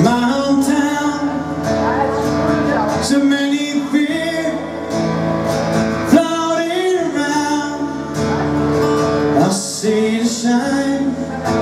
My hometown, so many fears floating around. I see the shine.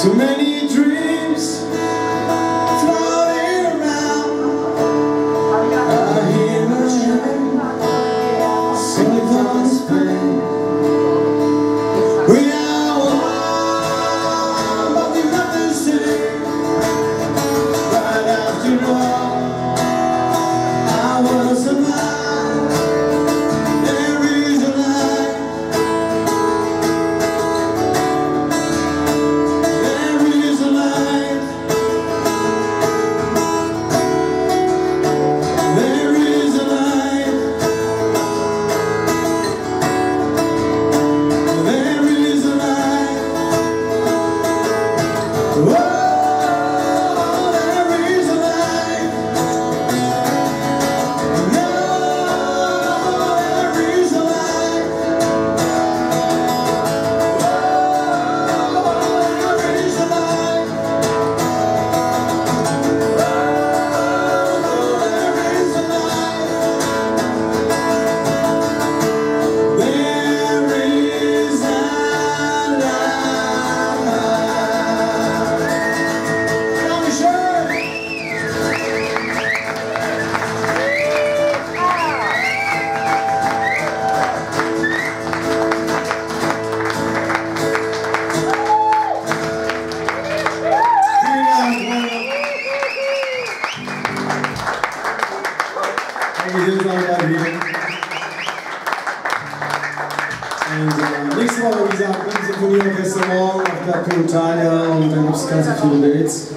Soumis Whoa! Also, nächste Woche, wie gesagt, im Symphonieorchester morgen auf der Plutania und dann gibt es ganz viele Dates.